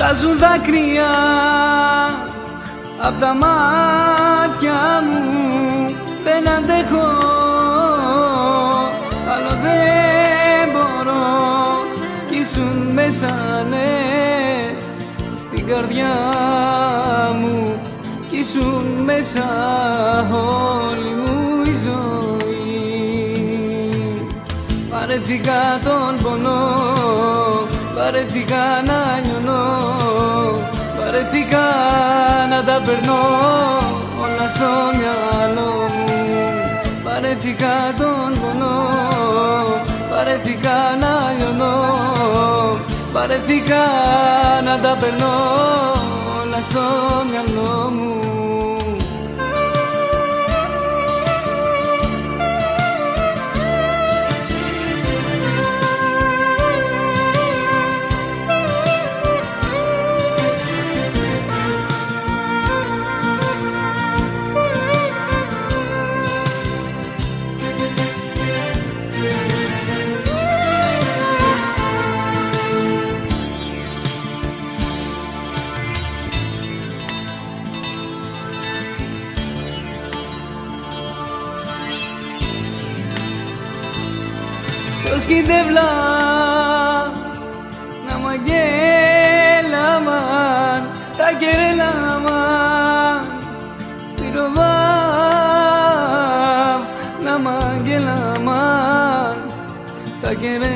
Στάζουν δάκρυα απ' τα μάτια μου. Δεν αντέχω άλλο δεν μπορώ. Κι ήσουν μέσα ναι στην καρδιά μου. Κι ήσουν μέσα όλη μου η ζωή. Παρέθηκα τον πονό Παρέθηκα να νιώνω τα περνώ όλα στο μυαλό μου. Παρέθηκα τον πονό Παρέθηκα να λιώνω. Παρέθηκα να τα περνώ όλα στο μυαλό μου Ποιος κυτευλά να μ' αγγέλαμαν τα κερέλαμαν. Πυροβάμ να μ' αγγέλαμαν τα κερέλαμαν.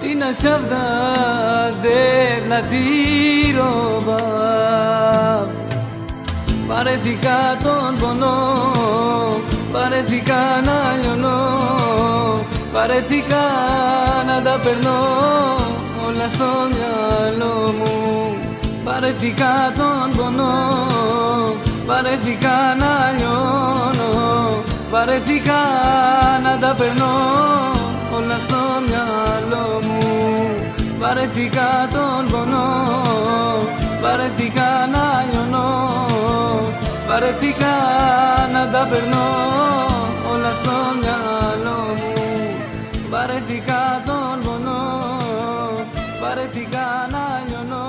Την ασάβδα δεν πλατήρωβάμ Παρέθηκα τον πονό, παρέθηκα να λιώνω Παρέθηκα να τα περνώ όλα στο μυαλό μου. Παρέθηκα τον πονό, παρέθηκα να λιώνω. Παρέθηκα να τα περνώ όλα στο μυαλό μου. Παρέθηκα τον πονό, παρέθηκα να λιώνω. Παρέθηκα να τα περνώ Βαρεθήκα τον πονό, βαρεθήκα να λιώνω,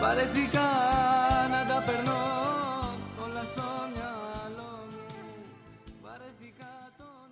βαρεθήκα να τα περνώ όλα στο μυαλό μου, βαρεθήκα τον